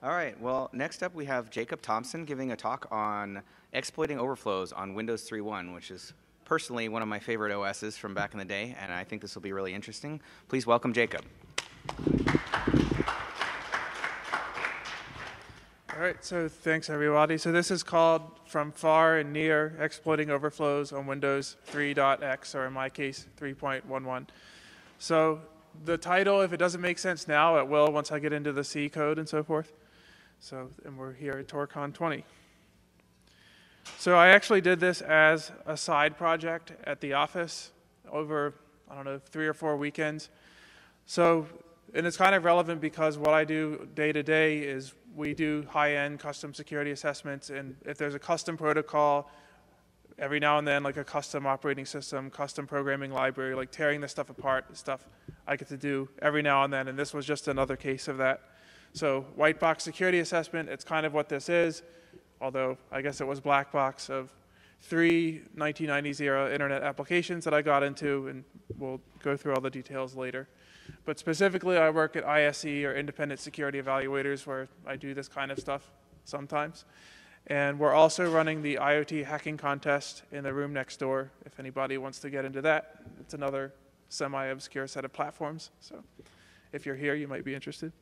All right, well, next up we have Jacob Thompson giving a talk on exploiting overflows on Windows 3.1, which is personally one of my favorite OSs from back in the day, and I think this will be really interesting. Please welcome Jacob. All right, so thanks everybody. So this is called From Far and Near Exploiting Overflows on Windows 3.x, or in my case, 3.11. So the title, if it doesn't make sense now, it will once I get into the C code and so forth. So, and we're here at TorCon 20. So I actually did this as a side project at the office over, I don't know, three or four weekends. So, and it's kind of relevant because what I do day to day is we do high-end custom security assessments, and if there's a custom protocol, every now and then, like a custom operating system, custom programming library, like tearing this stuff apart, stuff I get to do every now and then, and this was just another case of that. So white box security assessment, it's kind of what this is although I guess it was black box of three 1990s era internet applications that I got into, and we'll go through all the details later. But specifically, I work at ISE or Independent Security Evaluators, where I do this kind of stuff sometimes. And we're also running the IoT hacking contest in the room next door. If anybody wants to get into that, it's another semi-obscure set of platforms. So if you're here, you might be interested.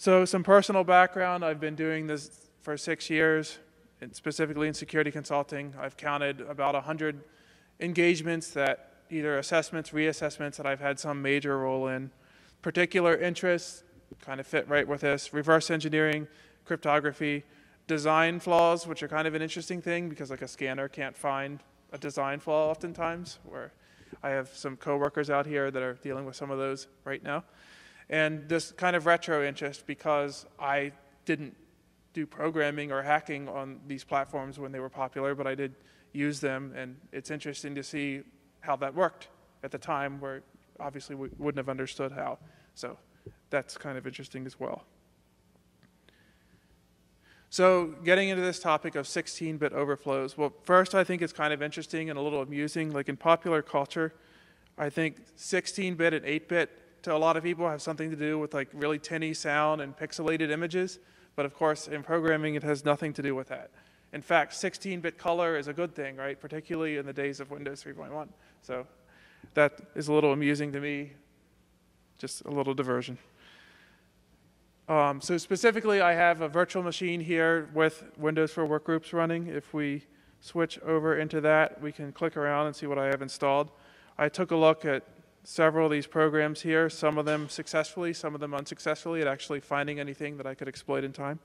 So some personal background, I've been doing this for six years, and specifically in security consulting. I've counted about 100 engagements that either assessments, reassessments that I've had some major role in. Particular interests kind of fit right with this reverse engineering, cryptography, design flaws, which are kind of an interesting thing because like a scanner can't find a design flaw oftentimes, where I have some coworkers out here that are dealing with some of those right now. And this kind of retro interest because I didn't do programming or hacking on these platforms when they were popular, but I did use them, and it's interesting to see how that worked at the time where obviously we wouldn't have understood how. So that's kind of interesting as well. So getting into this topic of 16-bit overflows, well, first I think it's kind of interesting and a little amusing. Like in popular culture, I think 16-bit and 8-bit to a lot of people have something to do with like really tinny sound and pixelated images. But of course, in programming, it has nothing to do with that. In fact, 16-bit color is a good thing, right? Particularly in the days of Windows 3.1. So that is a little amusing to me, just a little diversion. Um, so specifically, I have a virtual machine here with Windows for Workgroups running. If we switch over into that, we can click around and see what I have installed. I took a look at several of these programs here, some of them successfully, some of them unsuccessfully at actually finding anything that I could exploit in time.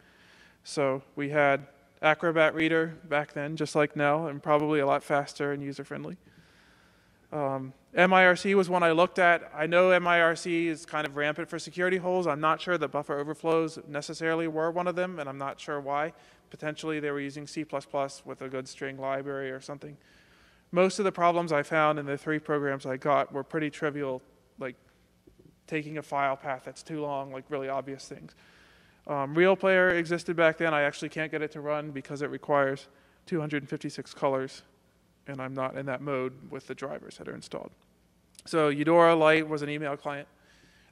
So we had Acrobat Reader back then, just like now, and probably a lot faster and user friendly. Um, MIRC was one I looked at. I know MIRC is kind of rampant for security holes. I'm not sure that buffer overflows necessarily were one of them, and I'm not sure why. Potentially they were using C++ with a good string library or something most of the problems I found in the three programs I got were pretty trivial, like taking a file path that's too long, like really obvious things. Um, Real Player existed back then. I actually can't get it to run because it requires 256 colors, and I'm not in that mode with the drivers that are installed. So Eudora Lite was an email client.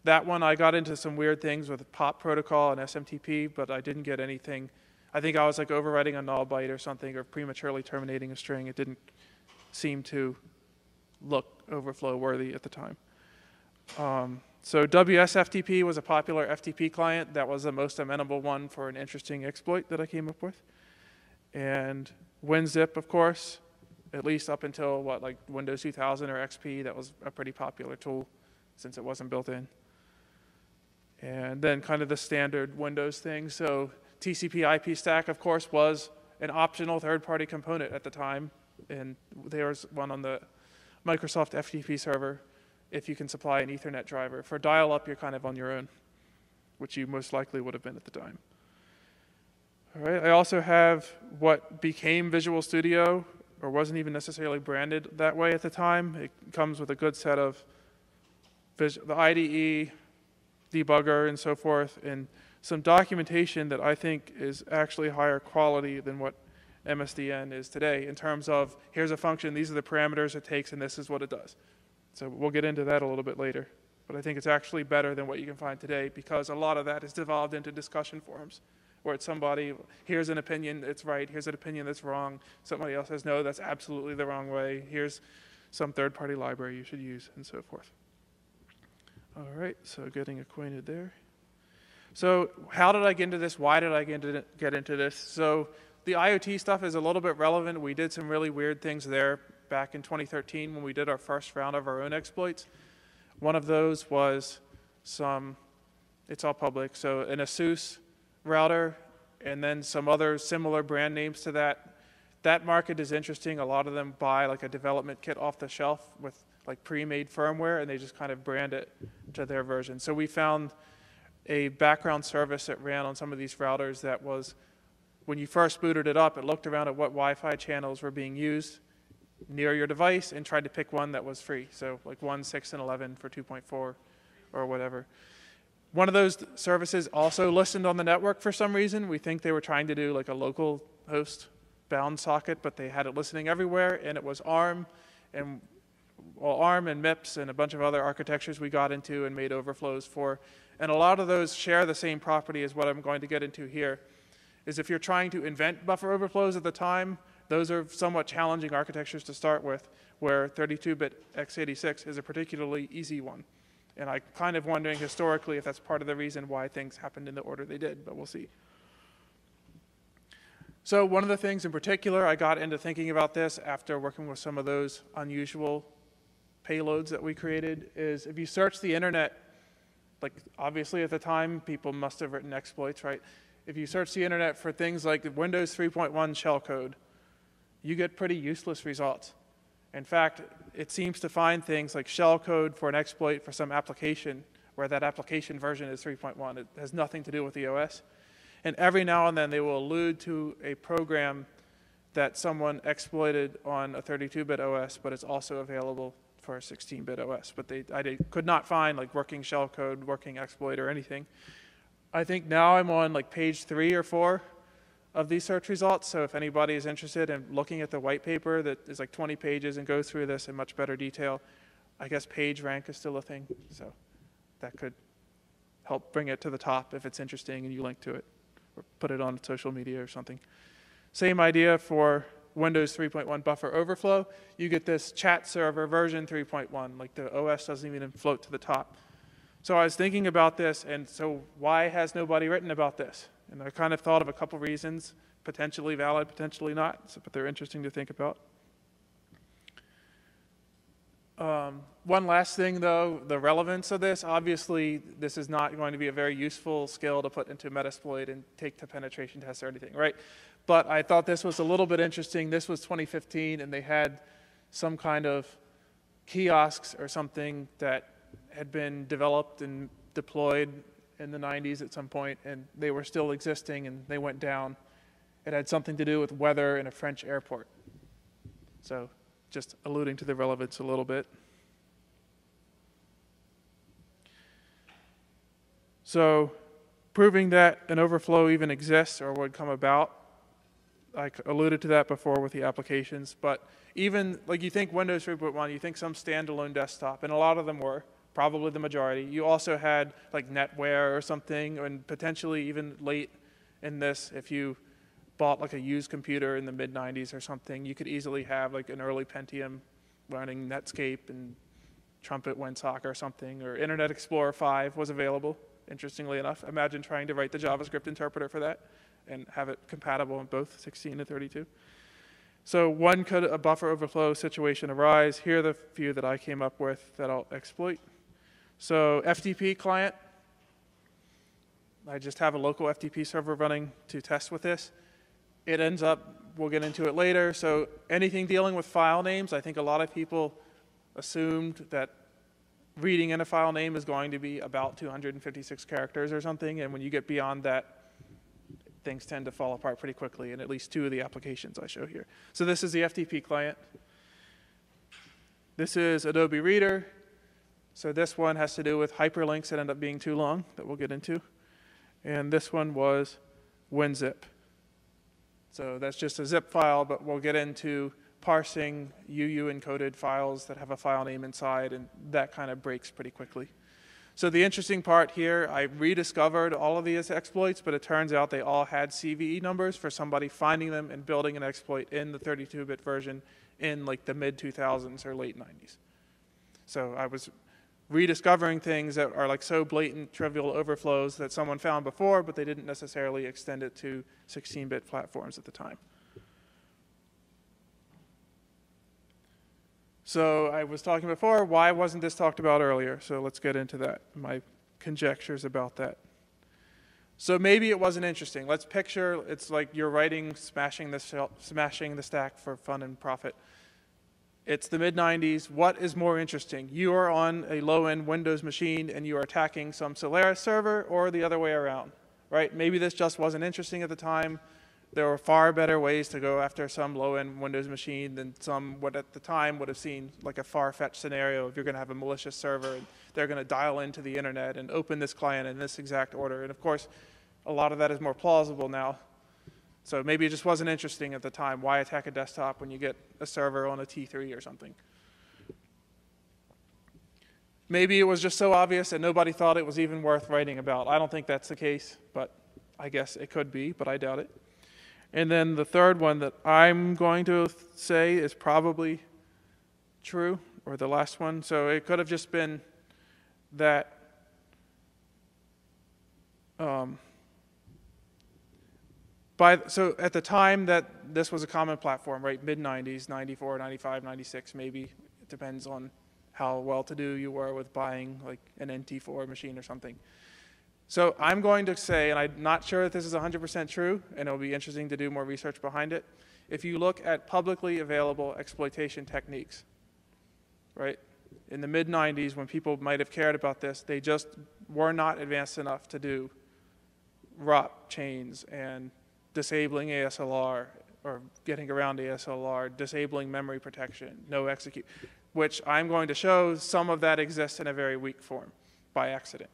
That one, I got into some weird things with POP protocol and SMTP, but I didn't get anything. I think I was like overwriting a null byte or something, or prematurely terminating a string. It didn't seemed to look overflow worthy at the time. Um, so WSFTP was a popular FTP client. That was the most amenable one for an interesting exploit that I came up with. And WinZip, of course, at least up until what, like Windows 2000 or XP, that was a pretty popular tool since it wasn't built in. And then kind of the standard Windows thing. So TCP IP stack, of course, was an optional third party component at the time and there's one on the Microsoft FTP server if you can supply an Ethernet driver. For dial-up, you're kind of on your own, which you most likely would have been at the time. All right, I also have what became Visual Studio, or wasn't even necessarily branded that way at the time. It comes with a good set of the IDE, debugger, and so forth, and some documentation that I think is actually higher quality than what MSDN is today in terms of here's a function, these are the parameters it takes, and this is what it does. So we'll get into that a little bit later. but I think it's actually better than what you can find today because a lot of that is devolved into discussion forums where it's somebody, here's an opinion that's right, here's an opinion that's wrong. Somebody else says, no, that's absolutely the wrong way. Here's some third party library you should use, and so forth. All right, so getting acquainted there. So, how did I get into this? Why did I get into, get into this? So, the IoT stuff is a little bit relevant. We did some really weird things there back in 2013 when we did our first round of our own exploits. One of those was some, it's all public, so an ASUS router and then some other similar brand names to that. That market is interesting. A lot of them buy like a development kit off the shelf with like pre-made firmware and they just kind of brand it to their version. So we found a background service that ran on some of these routers that was when you first booted it up, it looked around at what Wi-Fi channels were being used near your device and tried to pick one that was free. So like 1, 6, and 11 for 2.4 or whatever. One of those services also listened on the network for some reason. We think they were trying to do like a local host bound socket, but they had it listening everywhere, and it was ARM, and well, ARM and MIPS and a bunch of other architectures we got into and made overflows for. And a lot of those share the same property as what I'm going to get into here. Is if you're trying to invent buffer overflows at the time, those are somewhat challenging architectures to start with, where 32-bit x86 is a particularly easy one. And I'm kind of wondering historically if that's part of the reason why things happened in the order they did, but we'll see. So one of the things in particular, I got into thinking about this after working with some of those unusual payloads that we created, is if you search the internet, like obviously at the time, people must have written exploits, right? If you search the internet for things like Windows 3.1 shellcode, you get pretty useless results. In fact, it seems to find things like shellcode for an exploit for some application where that application version is 3.1. It has nothing to do with the OS. And every now and then they will allude to a program that someone exploited on a 32-bit OS, but it's also available for a 16-bit OS. But they, I could not find like working shellcode, working exploit, or anything. I think now I'm on like page three or four of these search results. So if anybody is interested in looking at the white paper that is like 20 pages and goes through this in much better detail, I guess page rank is still a thing. So that could help bring it to the top if it's interesting and you link to it or put it on social media or something. Same idea for Windows 3.1 buffer overflow. You get this chat server version 3.1, like the OS doesn't even float to the top. So I was thinking about this, and so why has nobody written about this? And I kind of thought of a couple reasons, potentially valid, potentially not, but they're interesting to think about. Um, one last thing, though, the relevance of this. Obviously, this is not going to be a very useful skill to put into Metasploit and take to penetration tests or anything, right? But I thought this was a little bit interesting. This was 2015, and they had some kind of kiosks or something that had been developed and deployed in the 90s at some point, and they were still existing and they went down. It had something to do with weather in a French airport. So, just alluding to the relevance a little bit. So, proving that an overflow even exists or would come about, I alluded to that before with the applications, but even like you think Windows 3.1, you think some standalone desktop, and a lot of them were probably the majority. You also had like NetWare or something, and potentially even late in this, if you bought like a used computer in the mid 90s or something, you could easily have like an early Pentium running Netscape and Trumpet WinSock or something, or Internet Explorer 5 was available, interestingly enough. Imagine trying to write the JavaScript interpreter for that and have it compatible in both 16 and 32. So one could a buffer overflow situation arise. Here are the few that I came up with that I'll exploit. So FTP client, I just have a local FTP server running to test with this. It ends up, we'll get into it later. So anything dealing with file names, I think a lot of people assumed that reading in a file name is going to be about 256 characters or something. And when you get beyond that, things tend to fall apart pretty quickly in at least two of the applications I show here. So this is the FTP client. This is Adobe Reader. So this one has to do with hyperlinks that end up being too long that we'll get into. And this one was WinZip. So that's just a zip file, but we'll get into parsing UU encoded files that have a file name inside, and that kind of breaks pretty quickly. So the interesting part here, I rediscovered all of these exploits, but it turns out they all had CVE numbers for somebody finding them and building an exploit in the 32-bit version in like the mid 2000s or late 90s. So I was rediscovering things that are like so blatant trivial overflows that someone found before, but they didn't necessarily extend it to 16-bit platforms at the time. So I was talking before, why wasn't this talked about earlier? So let's get into that, my conjectures about that. So maybe it wasn't interesting. Let's picture it's like you're writing smashing the, smashing the stack for fun and profit. It's the mid 90s. What is more interesting? You are on a low end Windows machine and you are attacking some Solaris server or the other way around, right? Maybe this just wasn't interesting at the time there were far better ways to go after some low-end Windows machine than some what at the time would have seemed like a far-fetched scenario if you're going to have a malicious server and they're going to dial into the internet and open this client in this exact order. And of course, a lot of that is more plausible now. So maybe it just wasn't interesting at the time. Why attack a desktop when you get a server on a T3 or something? Maybe it was just so obvious that nobody thought it was even worth writing about. I don't think that's the case, but I guess it could be, but I doubt it. And then the third one that I'm going to say is probably true, or the last one. So it could have just been that um, by so at the time that this was a common platform, right, mid 90s, 94, 95, 96, maybe it depends on how well to do you were with buying like an NT4 machine or something. So I'm going to say, and I'm not sure if this is 100% true, and it'll be interesting to do more research behind it. If you look at publicly available exploitation techniques, right, in the mid 90s, when people might have cared about this, they just were not advanced enough to do ROP chains and disabling ASLR or getting around ASLR, disabling memory protection, no execute, which I'm going to show some of that exists in a very weak form by accident.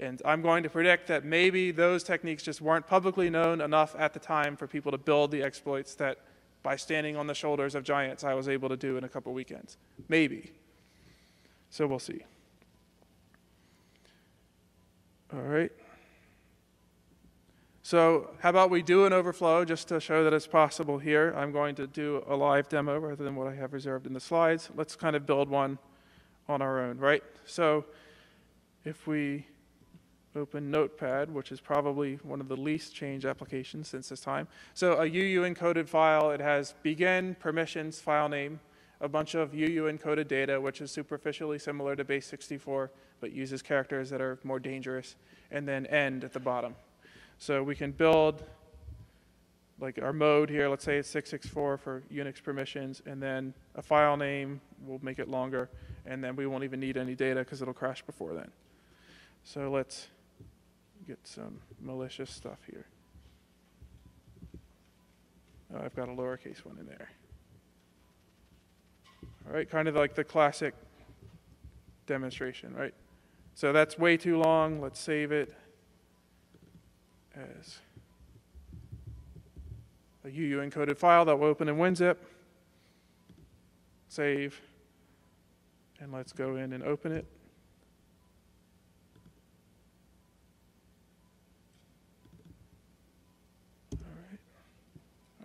And I'm going to predict that maybe those techniques just weren't publicly known enough at the time for people to build the exploits that by standing on the shoulders of giants I was able to do in a couple weekends. Maybe. So we'll see. All right. So how about we do an overflow just to show that it's possible here. I'm going to do a live demo rather than what I have reserved in the slides. Let's kind of build one on our own, right? So if we open Notepad, which is probably one of the least changed applications since this time. So a UU encoded file, it has begin, permissions, file name, a bunch of UU encoded data, which is superficially similar to base 64, but uses characters that are more dangerous, and then end at the bottom. So we can build like our mode here, let's say it's 664 for Unix permissions, and then a file name, we'll make it longer, and then we won't even need any data because it'll crash before then. So let's get some malicious stuff here. Oh, I've got a lowercase one in there. All right, kind of like the classic demonstration, right? So that's way too long. Let's save it as a UU encoded file that will open in WinZip. Save. And let's go in and open it. All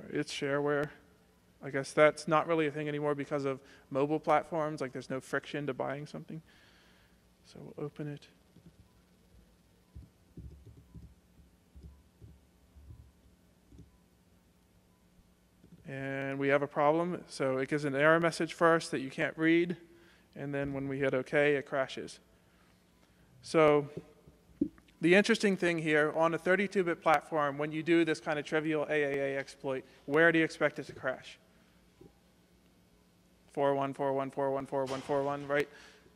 right. It's shareware. I guess that's not really a thing anymore because of mobile platforms. Like there's no friction to buying something. So we'll open it. And we have a problem. So it gives an error message first that you can't read. And then when we hit OK, it crashes. So the interesting thing here, on a 32-bit platform, when you do this kind of trivial AAA exploit, where do you expect it to crash? 414141414141, right?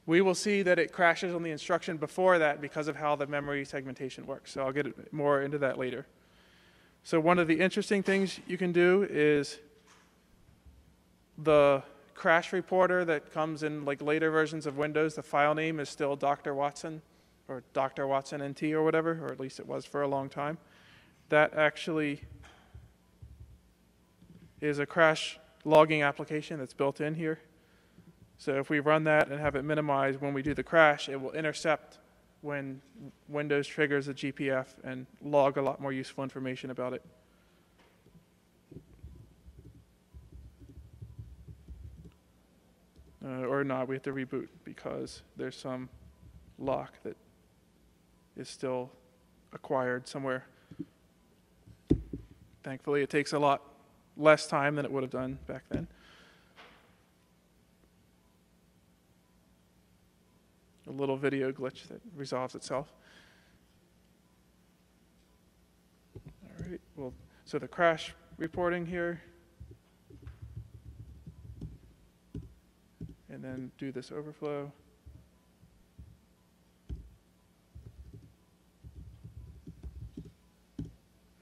We will see that it crashes on the instruction before that because of how the memory segmentation works. So I'll get more into that later. So one of the interesting things you can do is the crash reporter that comes in like later versions of Windows, the file name is still Dr. Watson or Dr. Watson NT or whatever, or at least it was for a long time, that actually is a crash logging application that's built in here. So if we run that and have it minimized when we do the crash, it will intercept when Windows triggers the GPF and log a lot more useful information about it. Uh, or not, we have to reboot because there's some lock that is still acquired somewhere. Thankfully, it takes a lot less time than it would have done back then. A little video glitch that resolves itself. All right, well, so the crash reporting here. And then do this overflow.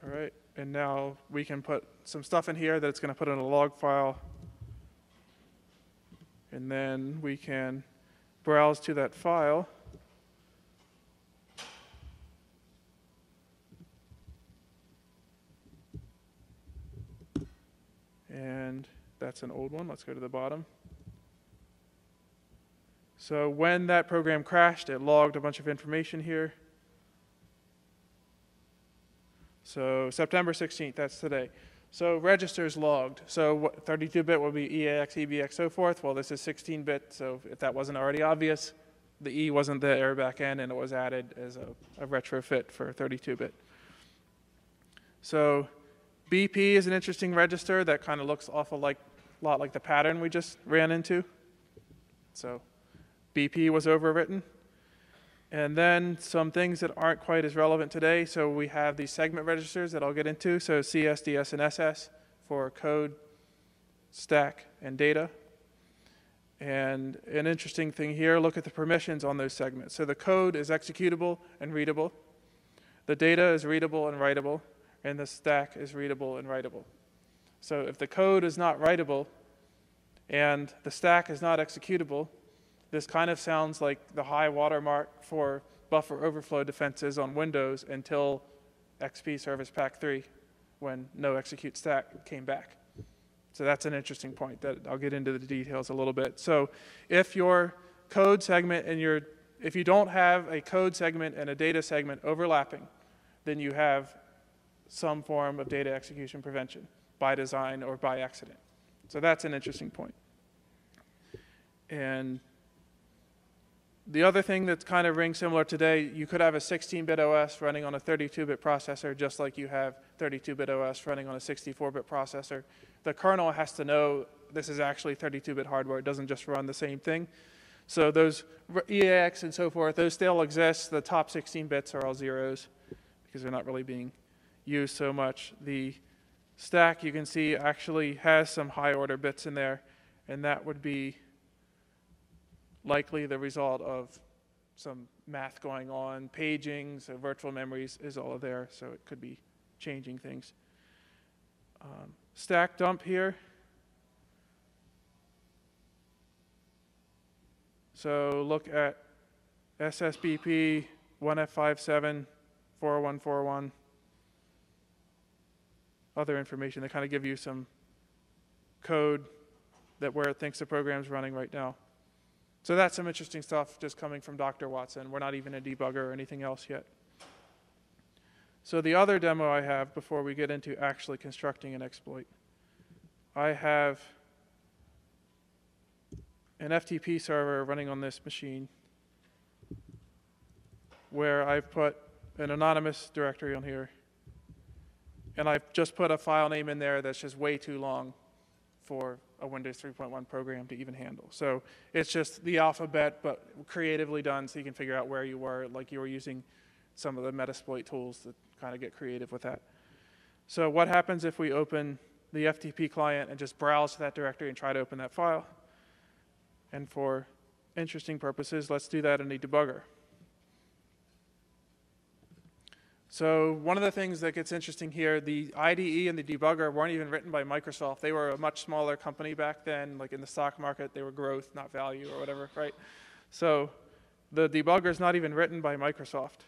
All right, and now we can put some stuff in here that it's going to put in a log file. And then we can browse to that file. And that's an old one. Let's go to the bottom. So when that program crashed, it logged a bunch of information here. So September 16th, that's today. So registers logged. So 32-bit will be EAX, EBX, so forth. Well, this is 16-bit, so if that wasn't already obvious, the E wasn't there back end, and it was added as a, a retrofit for 32-bit. So BP is an interesting register that kind of looks awful like a lot like the pattern we just ran into. So BP was overwritten. And then some things that aren't quite as relevant today. So we have these segment registers that I'll get into. So CS, DS, and SS for code, stack, and data. And an interesting thing here, look at the permissions on those segments. So the code is executable and readable. The data is readable and writable. And the stack is readable and writable. So if the code is not writable and the stack is not executable, this kind of sounds like the high watermark for buffer overflow defenses on Windows until XP Service Pack 3 when no execute stack came back. So that's an interesting point that I'll get into the details a little bit. So if your code segment and your if you don't have a code segment and a data segment overlapping, then you have some form of data execution prevention by design or by accident. So that's an interesting point. And the other thing that's kind of rings similar today, you could have a 16-bit OS running on a 32-bit processor, just like you have 32-bit OS running on a 64-bit processor. The kernel has to know this is actually 32-bit hardware. It doesn't just run the same thing. So those EAX and so forth, those still exist. The top 16 bits are all zeros because they're not really being used so much. The stack, you can see, actually has some high order bits in there, and that would be likely the result of some math going on, paging, so virtual memories is all there, so it could be changing things. Um, stack dump here. So look at SSBP 1F57 40141. Other information that kind of give you some code that where it thinks the program's running right now. So that's some interesting stuff just coming from Dr. Watson. We're not even a debugger or anything else yet. So the other demo I have before we get into actually constructing an exploit, I have an FTP server running on this machine where I've put an anonymous directory on here. And I've just put a file name in there that's just way too long for a Windows 3.1 program to even handle. So it's just the alphabet, but creatively done so you can figure out where you were, like you were using some of the Metasploit tools to kind of get creative with that. So what happens if we open the FTP client and just browse to that directory and try to open that file? And for interesting purposes, let's do that in a debugger. So one of the things that gets interesting here, the IDE and the debugger weren't even written by Microsoft. They were a much smaller company back then, like in the stock market, they were growth, not value or whatever, right? So the debugger is not even written by Microsoft.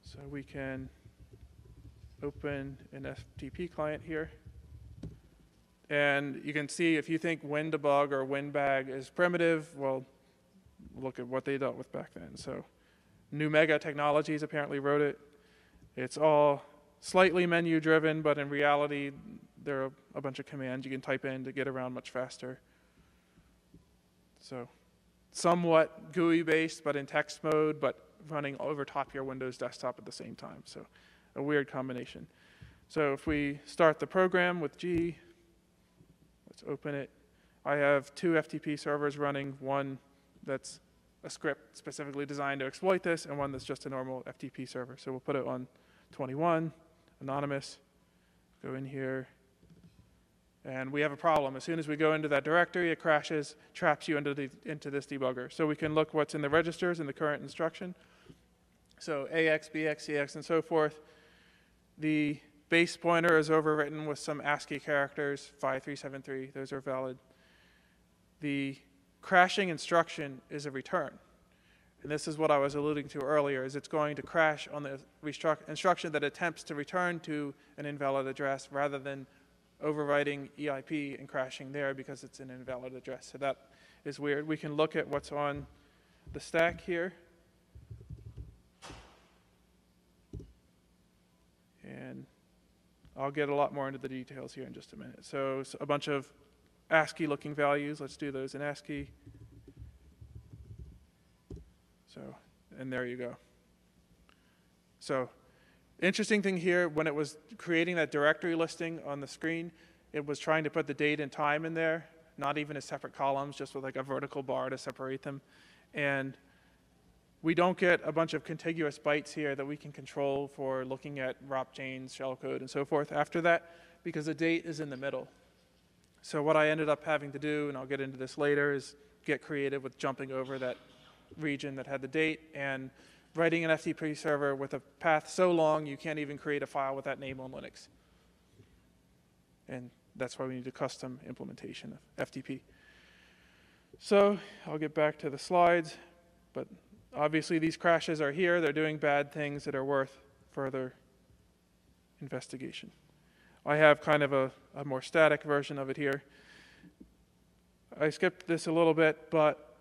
So we can open an FTP client here. And you can see if you think WinDebug or WinBag is primitive, well, look at what they dealt with back then. So NuMega Technologies apparently wrote it. It's all slightly menu driven, but in reality, there are a bunch of commands you can type in to get around much faster. So somewhat GUI based, but in text mode, but running over top your Windows desktop at the same time. So a weird combination. So if we start the program with G, let's open it. I have two FTP servers running, one that's a script specifically designed to exploit this, and one that's just a normal FTP server. So we'll put it on 21, anonymous, go in here, and we have a problem. As soon as we go into that directory, it crashes, traps you into, the, into this debugger. So we can look what's in the registers in the current instruction. So AX, BX, CX, and so forth. The base pointer is overwritten with some ASCII characters, 5373, those are valid. The crashing instruction is a return. And this is what I was alluding to earlier, is it's going to crash on the instruction that attempts to return to an invalid address rather than overwriting EIP and crashing there because it's an invalid address. So that is weird. We can look at what's on the stack here. And I'll get a lot more into the details here in just a minute. So, so a bunch of ASCII looking values. Let's do those in ASCII. So, and there you go. So Interesting thing here, when it was creating that directory listing on the screen, it was trying to put the date and time in there, not even as separate columns, just with like a vertical bar to separate them. And we don't get a bunch of contiguous bytes here that we can control for looking at ROP chains, shellcode, and so forth after that, because the date is in the middle. So what I ended up having to do, and I'll get into this later, is get creative with jumping over that region that had the date and writing an FTP server with a path so long you can't even create a file with that name on Linux. And that's why we need a custom implementation of FTP. So I'll get back to the slides, but obviously these crashes are here. They're doing bad things that are worth further investigation. I have kind of a, a more static version of it here. I skipped this a little bit, but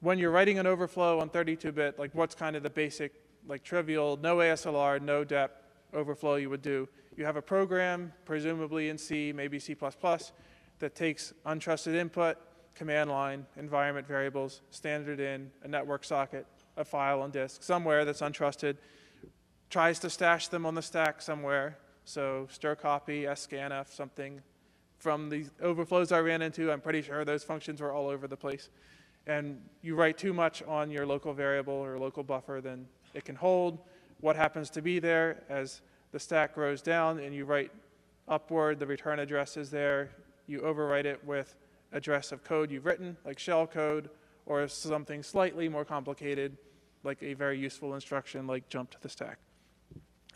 when you're writing an overflow on 32-bit, like what's kind of the basic, like trivial, no ASLR, no DEP overflow you would do? You have a program, presumably in C, maybe C++, that takes untrusted input, command line, environment variables, standard in, a network socket, a file on disk, somewhere that's untrusted, tries to stash them on the stack somewhere. So strcpy, scanf, something. From the overflows I ran into, I'm pretty sure those functions were all over the place and you write too much on your local variable or local buffer, than it can hold what happens to be there as the stack grows down and you write upward, the return address is there, you overwrite it with address of code you've written, like shell code, or something slightly more complicated, like a very useful instruction like jump to the stack.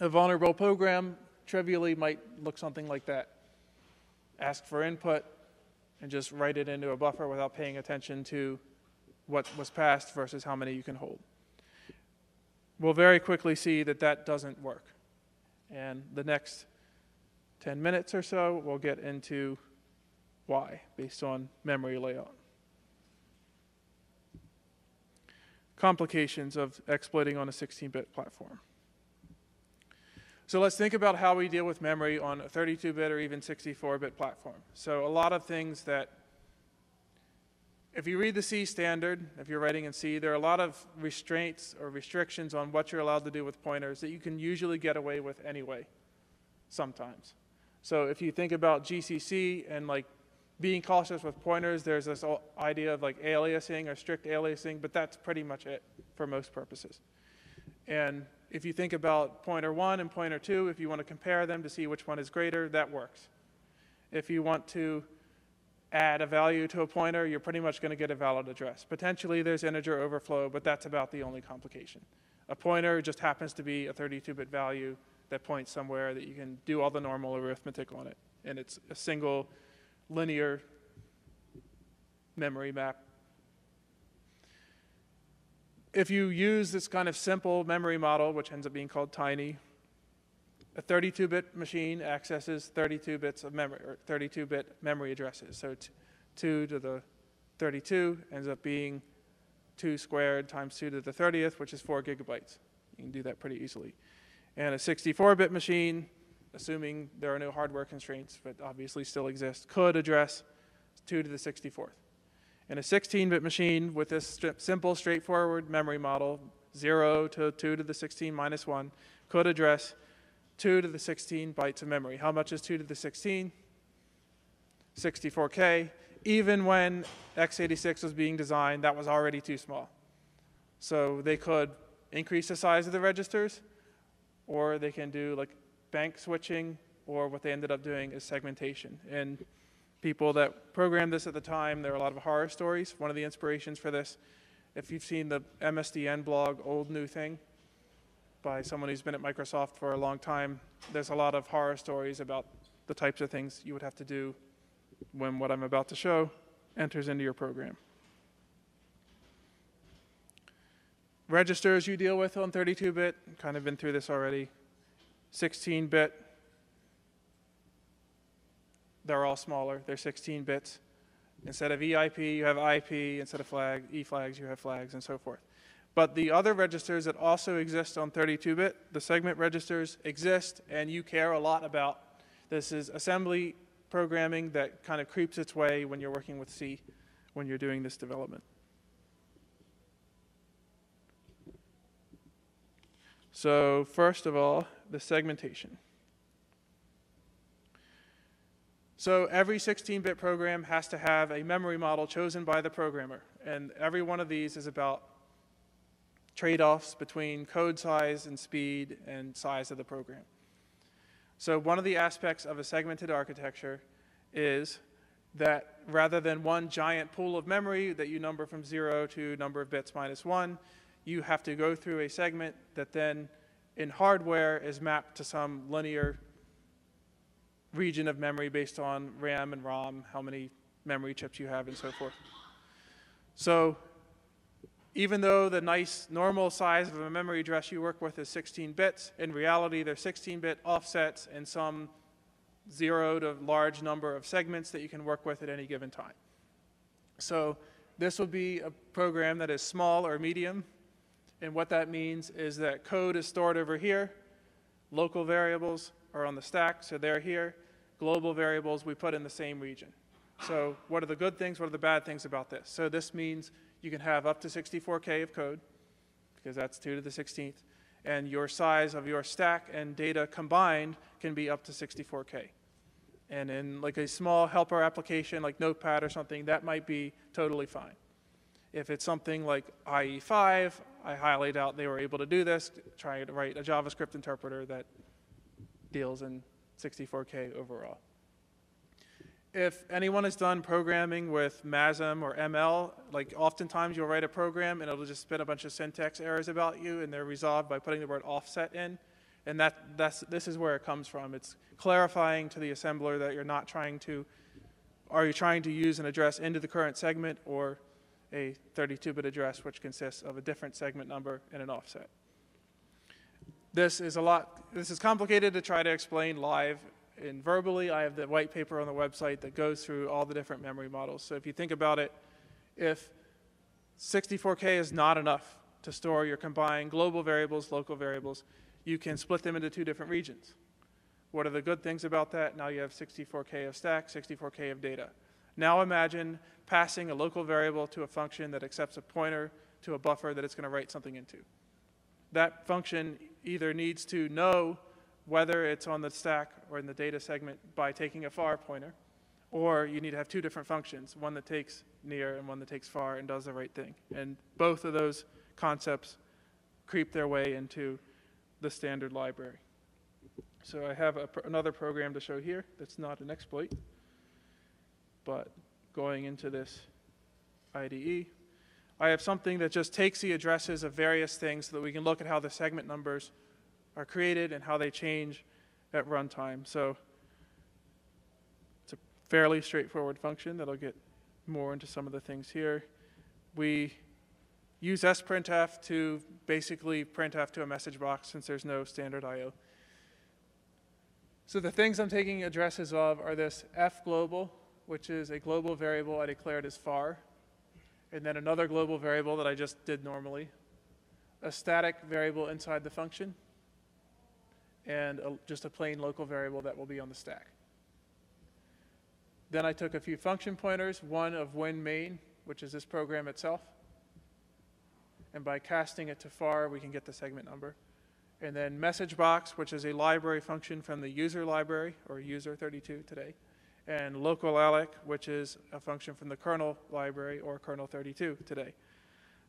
A vulnerable program trivially might look something like that. Ask for input and just write it into a buffer without paying attention to what was passed versus how many you can hold. We'll very quickly see that that doesn't work. And the next 10 minutes or so, we'll get into why, based on memory layout. Complications of exploiting on a 16 bit platform. So let's think about how we deal with memory on a 32 bit or even 64 bit platform. So, a lot of things that if you read the C standard, if you're writing in C, there are a lot of restraints or restrictions on what you're allowed to do with pointers that you can usually get away with anyway, sometimes. So if you think about GCC and like being cautious with pointers, there's this idea of like aliasing or strict aliasing, but that's pretty much it for most purposes. And if you think about pointer one and pointer two, if you want to compare them to see which one is greater, that works. If you want to add a value to a pointer, you're pretty much going to get a valid address. Potentially there's integer overflow, but that's about the only complication. A pointer just happens to be a 32-bit value that points somewhere that you can do all the normal arithmetic on it. And it's a single linear memory map. If you use this kind of simple memory model, which ends up being called tiny, a 32-bit machine accesses 32 bits of memory, or 32-bit memory addresses. So t- 2 to the 32 ends up being 2 squared times 2 to the 30th, which is 4 gigabytes. You can do that pretty easily. And a 64-bit machine, assuming there are no hardware constraints, but obviously still exist, could address 2 to the 64th. And a 16-bit machine with this simple, straightforward memory model, 0 to 2 to the 16 minus 1, could address 2 to the 16 bytes of memory. How much is 2 to the 16? 64K. Even when x86 was being designed, that was already too small. So they could increase the size of the registers, or they can do like bank switching, or what they ended up doing is segmentation. And people that programmed this at the time, there are a lot of horror stories. One of the inspirations for this, if you've seen the MSDN blog, Old New Thing, by someone who's been at Microsoft for a long time, there's a lot of horror stories about the types of things you would have to do when what I'm about to show enters into your program. Registers you deal with on 32 bit, kind of been through this already. 16 bit, they're all smaller, they're 16 bits. Instead of EIP, you have IP, instead of flag, E flags, you have flags, and so forth. But the other registers that also exist on 32 bit, the segment registers exist, and you care a lot about. This is assembly programming that kind of creeps its way when you're working with C when you're doing this development. So, first of all, the segmentation. So, every 16 bit program has to have a memory model chosen by the programmer. And every one of these is about trade offs between code size and speed and size of the program. So, one of the aspects of a segmented architecture is that rather than one giant pool of memory that you number from zero to number of bits minus one, you have to go through a segment that then in hardware is mapped to some linear region of memory based on RAM and ROM, how many memory chips you have, and so forth. So even though the nice normal size of a memory address you work with is 16 bits, in reality they're 16-bit offsets and some zero to large number of segments that you can work with at any given time. So this will be a program that is small or medium, and what that means is that code is stored over here, local variables are on the stack, so they're here, global variables we put in the same region. So what are the good things, what are the bad things about this? So this means you can have up to 64K of code, because that's 2 to the 16th, and your size of your stack and data combined can be up to 64K. And in like a small helper application like Notepad or something, that might be totally fine. If it's something like IE5, I highlight out they were able to do this, trying to write a JavaScript interpreter that deals in 64K overall. If anyone has done programming with MASM or ML, like oftentimes you'll write a program and it'll just spit a bunch of syntax errors about you and they're resolved by putting the word offset in. And that, that's, this is where it comes from. It's clarifying to the assembler that you're not trying to, are you trying to use an address into the current segment or a 32-bit address which consists of a different segment number and an offset. This is a lot, this is complicated to try to explain live and verbally. I have the white paper on the website that goes through all the different memory models. So if you think about it, if 64K is not enough to store your combined global variables, local variables, you can split them into two different regions. What are the good things about that? Now you have 64K of stack, 64K of data. Now imagine passing a local variable to a function that accepts a pointer to a buffer that it's going to write something into. That function either needs to know whether it's on the stack or in the data segment by taking a far pointer, or you need to have two different functions, one that takes near and one that takes far and does the right thing. And both of those concepts creep their way into the standard library. So I have a, another program to show here that's not an exploit, but going into this IDE, I have something that just takes the addresses of various things so that we can look at how the segment numbers are created and how they change at runtime. So it's a fairly straightforward function that'll get more into some of the things here. We use sprintf to basically printf to a message box since there's no standard I.O. So the things I'm taking addresses of are this f global, which is a global variable I declared as far, and then another global variable that I just did normally, a static variable inside the function, and a, just a plain local variable that will be on the stack. Then I took a few function pointers, one of when main, which is this program itself, and by casting it to far, we can get the segment number. And then message box, which is a library function from the user library, or user 32 today, and local alloc, which is a function from the kernel library, or kernel 32 today.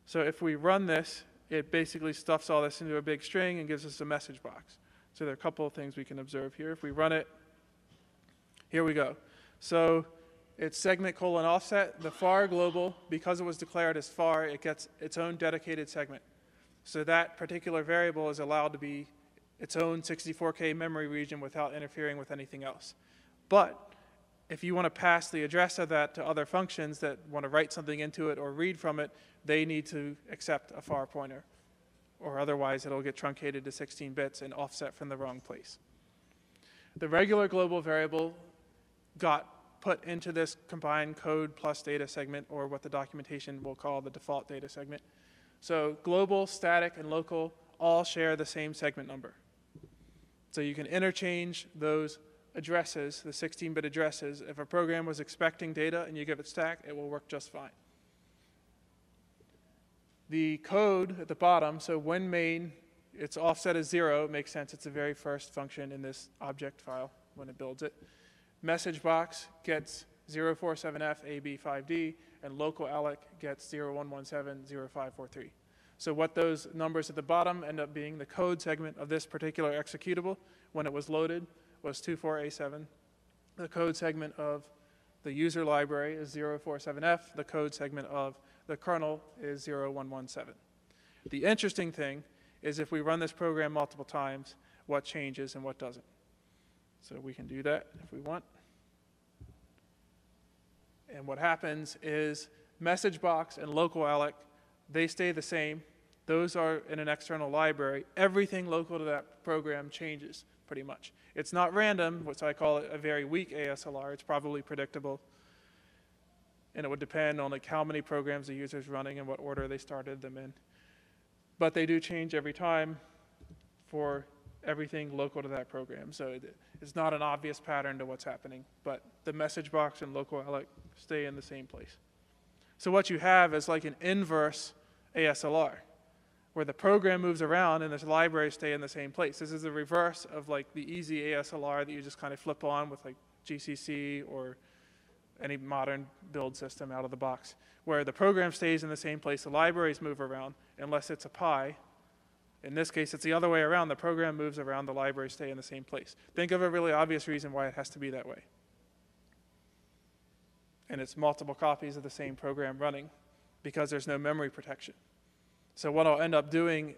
So if we run this, it basically stuffs all this into a big string and gives us a message box. So there are a couple of things we can observe here. If we run it, here we go. So it's segment colon offset. The far global, because it was declared as far, it gets its own dedicated segment. So that particular variable is allowed to be its own 64K memory region without interfering with anything else. But if you want to pass the address of that to other functions that want to write something into it or read from it, they need to accept a far pointer. Or otherwise, it'll get truncated to 16 bits and offset from the wrong place. The regular global variable got put into this combined code plus data segment, or what the documentation will call the default data segment. So global, static, and local all share the same segment number. So you can interchange those addresses, the 16-bit addresses. If a program was expecting data and you give it stack, it will work just fine. The code at the bottom, so when main, its offset is zero, it makes sense. It's the very first function in this object file when it builds it. Message box gets 047F AB5D, and local alloc gets 01170543. So what those numbers at the bottom end up being the code segment of this particular executable when it was loaded was 24A7. The code segment of the user library is 047F. The code segment of the kernel is 0117. The interesting thing is if we run this program multiple times, what changes and what doesn't. So we can do that if we want. And what happens is message box and local alloc, they stay the same. Those are in an external library. Everything local to that program changes pretty much. It's not random, which I call it a very weak ASLR. It's probably predictable. And it would depend on like how many programs the user's running and what order they started them in. But they do change every time for everything local to that program. So it, it's not an obvious pattern to what's happening, but the message box and local alloc stay in the same place. So what you have is like an inverse ASLR, where the program moves around and the libraries stay in the same place. This is the reverse of like the easy ASLR that you just kind of flip on with like GCC or any modern build system out of the box, where the program stays in the same place, the libraries move around, unless it's a PI, in this case, it's the other way around. The program moves around, the libraries stay in the same place. Think of a really obvious reason why it has to be that way. And it's multiple copies of the same program running because there's no memory protection. So what I'll end up doing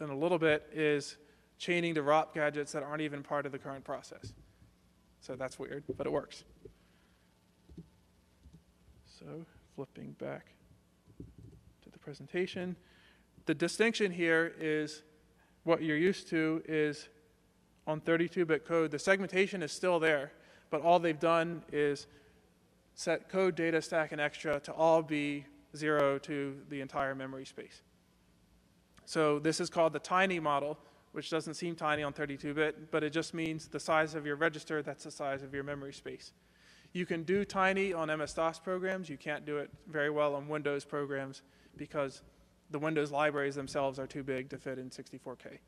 in a little bit is chaining the ROP gadgets that aren't even part of the current process. So that's weird, but it works. So flipping back to the presentation the distinction here is what you're used to is on 32-bit code, the segmentation is still there, but all they've done is set code, data, stack, and extra to all be zero to the entire memory space. So this is called the tiny model, which doesn't seem tiny on 32-bit, but it just means the size of your register, that's the size of your memory space. You can do tiny on MS-DOS programs. You can't do it very well on Windows programs because the Windows libraries themselves are too big to fit in 64K.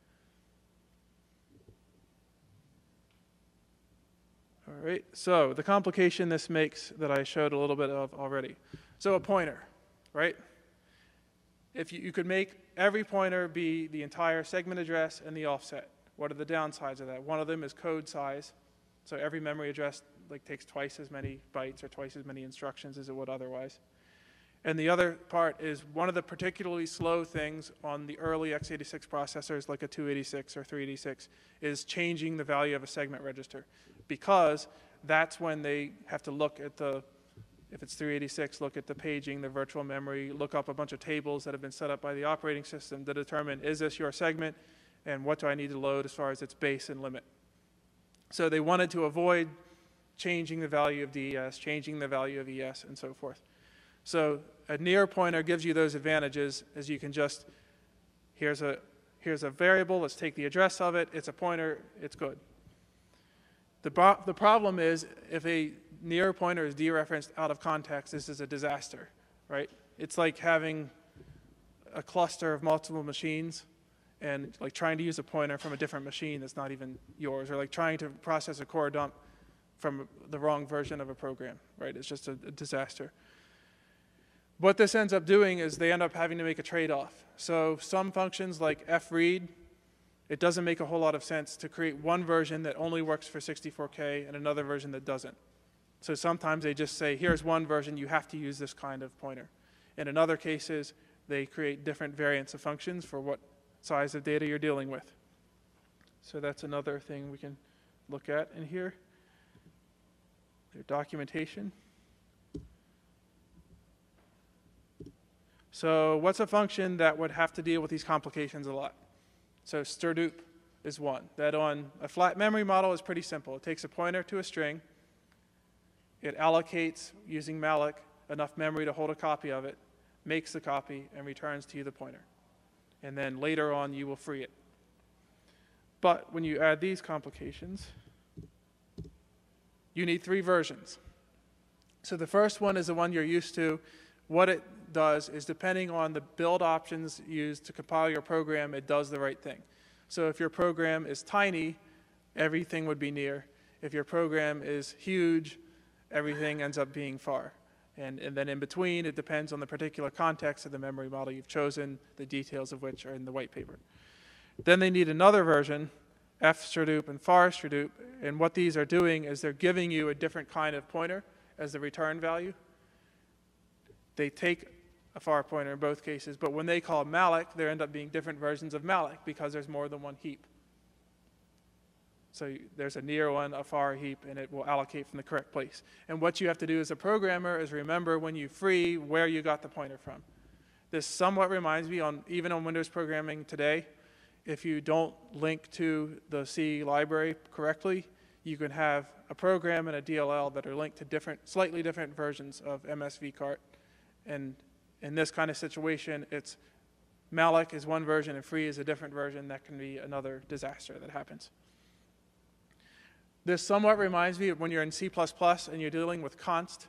All right, so the complication this makes that I showed a little bit of already. So a pointer, right? If you, you could make every pointer be the entire segment address and the offset. What are the downsides of that? One of them is code size. So every memory address like takes twice as many bytes or twice as many instructions as it would otherwise. And the other part is one of the particularly slow things on the early x86 processors, like a 286 or 386, is changing the value of a segment register. Because that's when they have to look at the, if it's 386, look at the paging, the virtual memory, look up a bunch of tables that have been set up by the operating system to determine is this your segment and what do I need to load as far as its base and limit. So they wanted to avoid changing the value of DES, changing the value of ES, and so forth. So a near pointer gives you those advantages as you can just, here's a, here's a variable, let's take the address of it, it's a pointer, it's good. The, the problem is if a near pointer is dereferenced out of context, this is a disaster, right? It's like having a cluster of multiple machines and like trying to use a pointer from a different machine that's not even yours, or like trying to process a core dump from the wrong version of a program, right? It's just a, a disaster. What this ends up doing is they end up having to make a trade-off. So some functions like fread, it doesn't make a whole lot of sense to create one version that only works for 64K and another version that doesn't. So sometimes they just say, here's one version, you have to use this kind of pointer. And in other cases, they create different variants of functions for what size of data you're dealing with. So that's another thing we can look at in here. Their documentation. So what's a function that would have to deal with these complications a lot? So strdup is one. That on a flat memory model is pretty simple. It takes a pointer to a string. It allocates, using malloc, enough memory to hold a copy of it, makes the copy, and returns to you the pointer. And then later on, you will free it. But when you add these complications, you need three versions. So the first one is the one you're used to. What it does is depending on the build options used to compile your program, it does the right thing. So if your program is tiny, everything would be near. If your program is huge, everything ends up being far. And, and then in between, it depends on the particular context of the memory model you've chosen, the details of which are in the white paper. Then they need another version, fstrdup and farstrdup, and what these are doing is they're giving you a different kind of pointer as the return value. They take a far pointer in both cases, but when they call malloc, there end up being different versions of malloc because there's more than one heap. So there's a near one, a far heap, and it will allocate from the correct place. And what you have to do as a programmer is remember when you free where you got the pointer from. This somewhat reminds me on even on Windows programming today, if you don't link to the C library correctly, you can have a program and a DLL that are linked to different, slightly different versions of MSVCart. And in this kind of situation, it's malloc is one version and free is a different version. That can be another disaster that happens. This somewhat reminds me of when you're in C++ and you're dealing with const.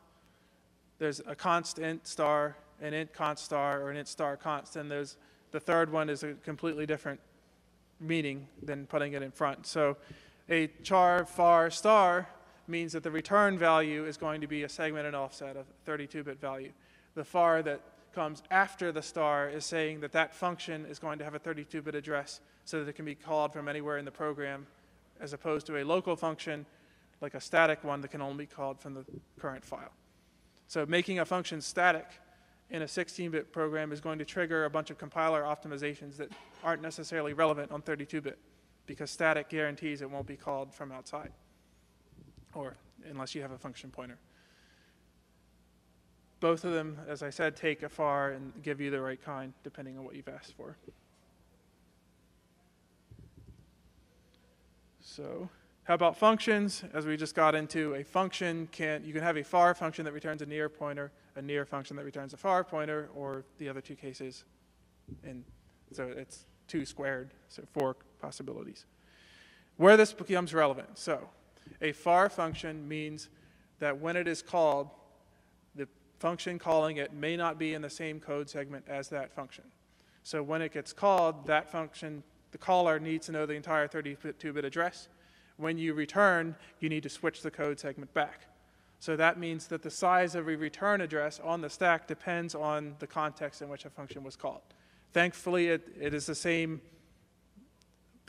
There's a const int star, an int const star, or an int star const, and there's the third one is a completely different meaning than putting it in front. So a char far star means that the return value is going to be a segmented offset of 32-bit value. The far that comes after the star is saying that that function is going to have a 32-bit address so that it can be called from anywhere in the program as opposed to a local function like a static one that can only be called from the current file. So making a function static in a 16-bit program is going to trigger a bunch of compiler optimizations that aren't necessarily relevant on 32-bit because static guarantees it won't be called from outside or unless you have a function pointer. Both of them, as I said, take a far and give you the right kind depending on what you've asked for. So how about functions? As we just got into, a function can, you can have a far function that returns a near pointer, a near function that returns a far pointer, or the other two cases. And so it's two squared, so four possibilities. Where this becomes relevant. So a far function means that when it is called, the function calling it may not be in the same code segment as that function. So when it gets called, that function the caller needs to know the entire 32-bit address. When you return, you need to switch the code segment back. So that means that the size of a return address on the stack depends on the context in which a function was called. Thankfully, it, it is the same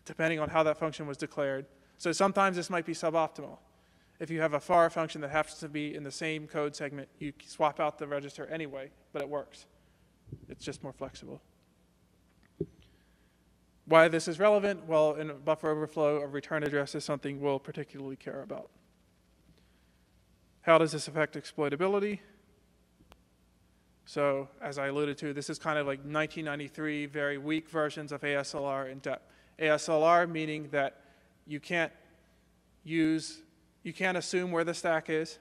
depending on how that function was declared. So sometimes this might be suboptimal. If you have a far function that happens to be in the same code segment, you swap out the register anyway, but it works. It's just more flexible. Why this is relevant? Well, in a buffer overflow, a return address is something we'll particularly care about. How does this affect exploitability? So, as I alluded to, this is kind of like 1993 very weak versions of ASLR in depth. ASLR meaning that you can't use, you can't assume where the stack is,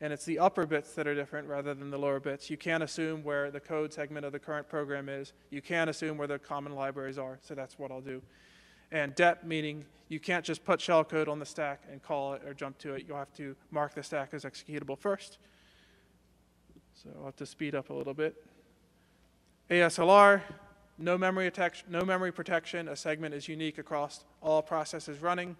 and it's the upper bits that are different rather than the lower bits. You can't assume where the code segment of the current program is. You can't assume where the common libraries are, so that's what I'll do. And dep meaning you can't just put shellcode on the stack and call it or jump to it. You'll have to mark the stack as executable first. So I'll have to speed up a little bit. ASLR, no memory, no memory protection. A segment is unique across all processes running.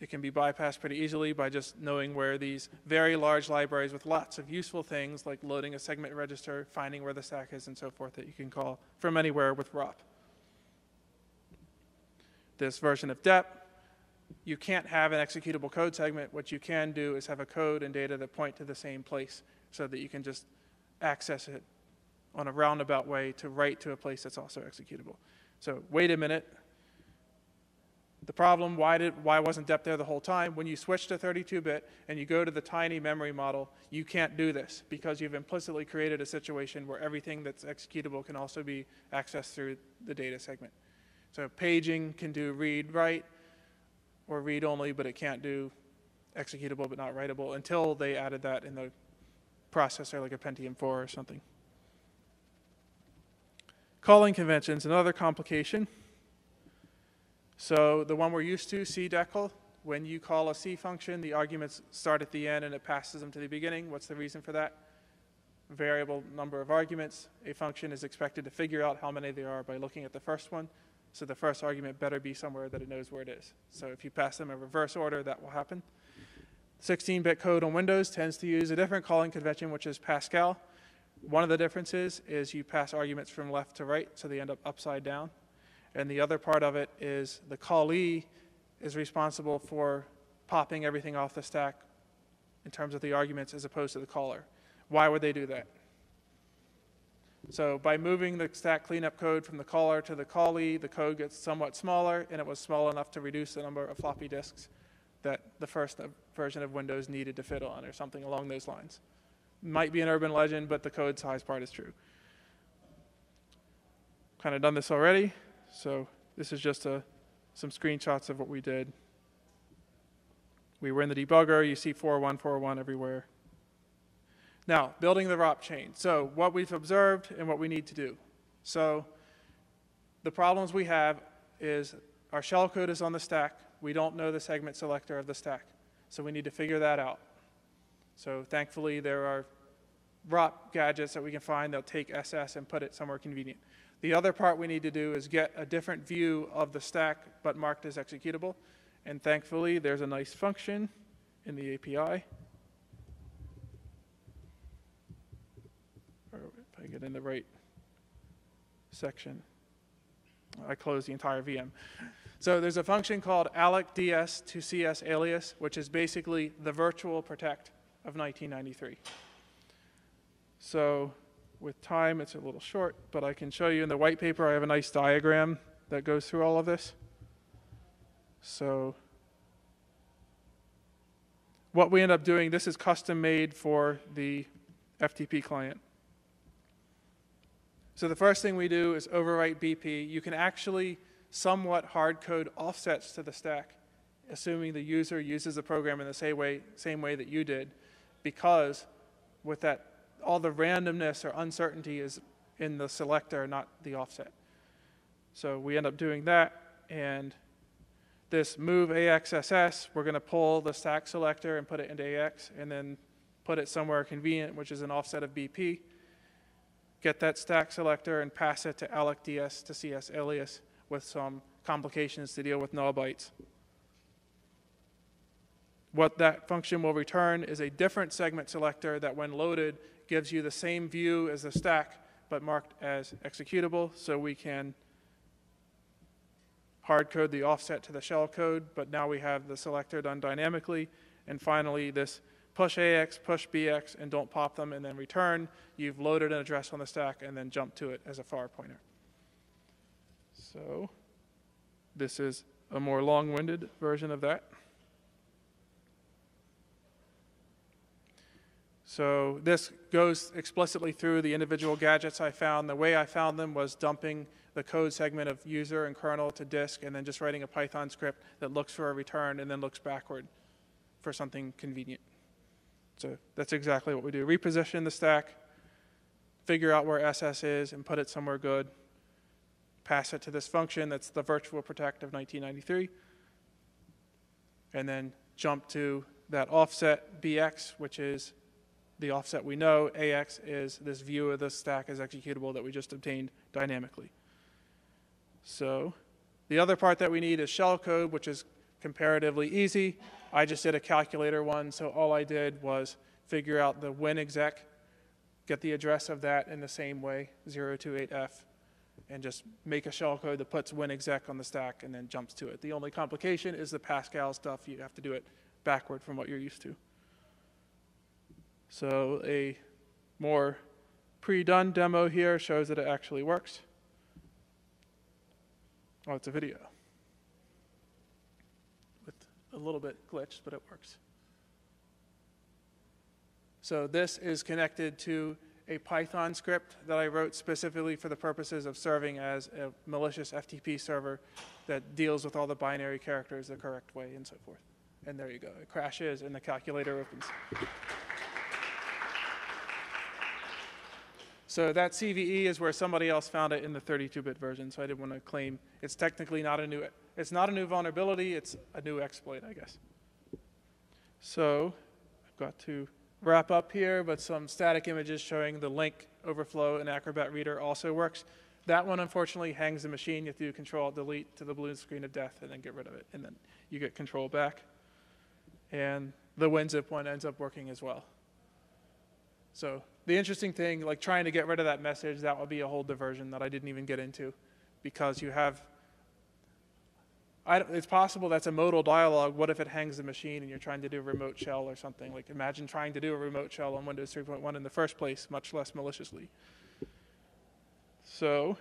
It can be bypassed pretty easily by just knowing where these very large libraries with lots of useful things like loading a segment register, finding where the stack is, and so forth that you can call from anywhere with ROP. This version of dep, you can't have an executable code segment. What you can do is have a code and data that point to the same place so that you can just access it on a roundabout way to write to a place that's also executable. So wait a minute, the problem, why, did, why wasn't depth there the whole time? When you switch to 32-bit and you go to the tiny memory model, you can't do this because you've implicitly created a situation where everything that's executable can also be accessed through the data segment. So paging can do read, write, or read only, but it can't do executable but not writable until they added that in the processor like a Pentium 4 or something. Calling conventions, another complication. So the one we're used to, cdecl, when you call a C function, the arguments start at the end and it passes them to the beginning. What's the reason for that? Variable number of arguments. A function is expected to figure out how many there are by looking at the first one. So the first argument better be somewhere that it knows where it is. So if you pass them in reverse order, that will happen. 16-bit code on Windows tends to use a different calling convention, which is Pascal. One of the differences is you pass arguments from left to right, so they end up upside down. And the other part of it is the callee is responsible for popping everything off the stack in terms of the arguments as opposed to the caller. Why would they do that? So by moving the stack cleanup code from the caller to the callee, the code gets somewhat smaller, and it was small enough to reduce the number of floppy disks that the first version of Windows needed to fit on, or something along those lines. Might be an urban legend, but the code size part is true. Kind of done this already. So this is just a, some screenshots of what we did. We were in the debugger. You see 4141 everywhere. Now, building the ROP chain. So what we've observed and what we need to do. So the problems we have is our shellcode is on the stack. We don't know the segment selector of the stack. So we need to figure that out. So thankfully, there are ROP gadgets that we can find that'll take SS and put it somewhere convenient. The other part we need to do is get a different view of the stack, but marked as executable. And thankfully, there's a nice function in the API. Or if I get in the right section, I close the entire VM. So there's a function called alloc_ds to cs alias, which is basically the virtual protect of 1993. So with time, it's a little short, but I can show you in the white paper, I have a nice diagram that goes through all of this. So what we end up doing, this is custom made for the FTP client. So the first thing we do is overwrite BP. You can actually somewhat hard code offsets to the stack, assuming the user uses the program in the same way, same way that you did, because with that all the randomness or uncertainty is in the selector, not the offset. So we end up doing that, and this move AXSS, we're going to pull the stack selector and put it into AX, and then put it somewhere convenient, which is an offset of BP. Get that stack selector and pass it to alloc_ds to CS alias with some complications to deal with null bytes. What that function will return is a different segment selector that when loaded gives you the same view as the stack, but marked as executable, so we can hard code the offset to the shell code, but now we have the selector done dynamically. And finally, this push AX, push BX, and don't pop them, and then return. You've loaded an address on the stack and then jump to it as a far pointer. So this is a more long-winded version of that. So this goes explicitly through the individual gadgets I found. The way I found them was dumping the code segment of user and kernel to disk and then just writing a Python script that looks for a return and then looks backward for something convenient. So that's exactly what we do. Reposition the stack, figure out where SS is and put it somewhere good. Pass it to this function that's the virtual protect of 1993. And then jump to that offset BX, which is the offset we know. AX is this view of the stack as executable that we just obtained dynamically. So the other part that we need is shellcode, which is comparatively easy. I just did a calculator one, so all I did was figure out the winexec, get the address of that in the same way, 028F, and just make a shellcode that puts winexec on the stack and then jumps to it. The only complication is the Pascal stuff. You have to do it backward from what you're used to. So a more pre-done demo here shows that it actually works. Oh, it's a video. With a little bit glitched, but it works. So this is connected to a Python script that I wrote specifically for the purposes of serving as a malicious FTP server that deals with all the binary characters the correct way and so forth. And there you go. It crashes and the calculator opens. So that CVE is where somebody else found it in the 32-bit version, so I didn't want to claim it's technically not a new it's not a new vulnerability, it's a new exploit, I guess. So I've got to wrap up here, but some static images showing the link overflow in Acrobat Reader also works. That one unfortunately hangs the machine. You have to do control delete to the blue screen of death and then get rid of it, and then you get control back. And the WinZip one ends up working as well. So the interesting thing, like trying to get rid of that message, that would be a whole diversion that I didn't even get into because you have, it's possible that's a modal dialog. What if it hangs the machine and you're trying to do a remote shell or something? Like imagine trying to do a remote shell on Windows 3.1 in the first place, much less maliciously. So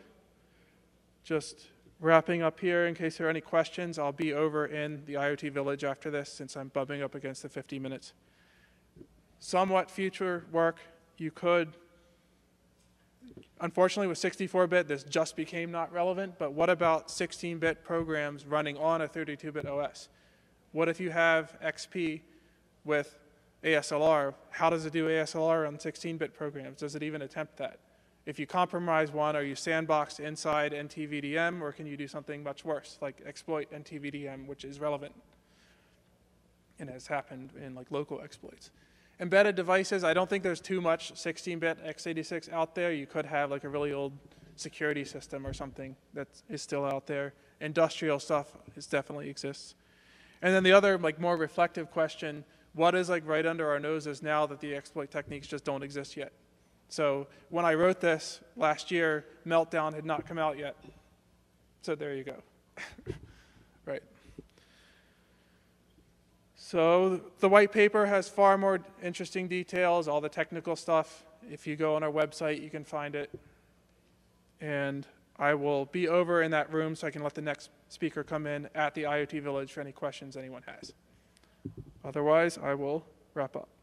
just wrapping up here, in case there are any questions, I'll be over in the IoT Village after this since I'm bumping up against the 50 minutes somewhat future work. You could, unfortunately, with 64 bit, this just became not relevant. But what about 16 bit programs running on a 32 bit OS? What if you have XP with ASLR? How does it do ASLR on 16 bit programs? Does it even attempt that? If you compromise one, are you sandboxed inside NTVDM, or can you do something much worse, like exploit NTVDM, which is relevant and has happened in like local exploits? Embedded devices, I don't think there's too much 16-bit x86 out there. You could have like a really old security system or something that is still out there. Industrial stuff is definitely exists. And then the other like more reflective question, what is like right under our noses now that the exploit techniques just don't exist yet? So when I wrote this last year, Meltdown had not come out yet. So there you go. right. So the white paper has far more interesting details, all the technical stuff. If you go on our website, you can find it. And I will be over in that room so I can let the next speaker come in at the IoT Village for any questions anyone has. Otherwise, I will wrap up.